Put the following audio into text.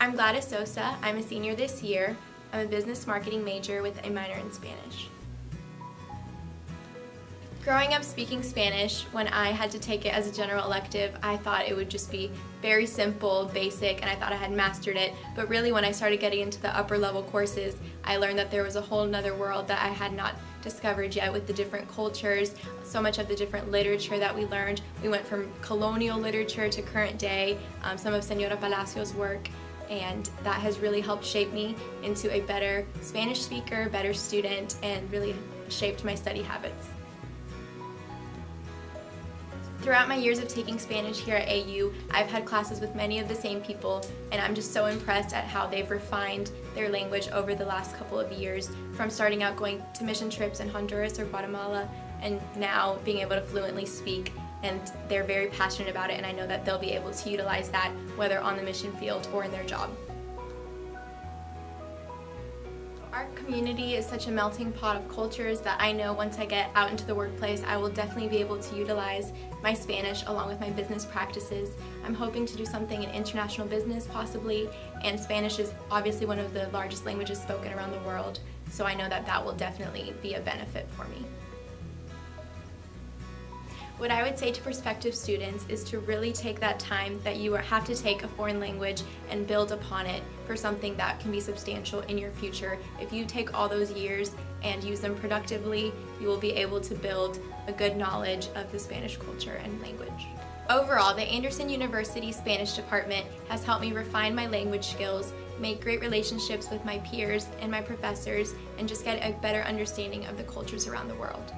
I'm Gladys Sosa. I'm a senior this year. I'm a business marketing major with a minor in Spanish. Growing up speaking Spanish, when I had to take it as a general elective, I thought it would just be very simple, basic, and I thought I had mastered it. But really when I started getting into the upper level courses, I learned that there was a whole other world that I had not discovered yet with the different cultures, so much of the different literature that we learned. We went from colonial literature to current day, um, some of Senora Palacios' work, and that has really helped shape me into a better Spanish speaker, better student, and really shaped my study habits. Throughout my years of taking Spanish here at AU, I've had classes with many of the same people, and I'm just so impressed at how they've refined their language over the last couple of years, from starting out going to mission trips in Honduras or Guatemala, and now being able to fluently speak and they're very passionate about it and I know that they'll be able to utilize that whether on the mission field or in their job. Our community is such a melting pot of cultures that I know once I get out into the workplace I will definitely be able to utilize my Spanish along with my business practices. I'm hoping to do something in international business possibly and Spanish is obviously one of the largest languages spoken around the world so I know that that will definitely be a benefit for me. What I would say to prospective students is to really take that time that you have to take a foreign language and build upon it for something that can be substantial in your future. If you take all those years and use them productively, you will be able to build a good knowledge of the Spanish culture and language. Overall, the Anderson University Spanish Department has helped me refine my language skills, make great relationships with my peers and my professors, and just get a better understanding of the cultures around the world.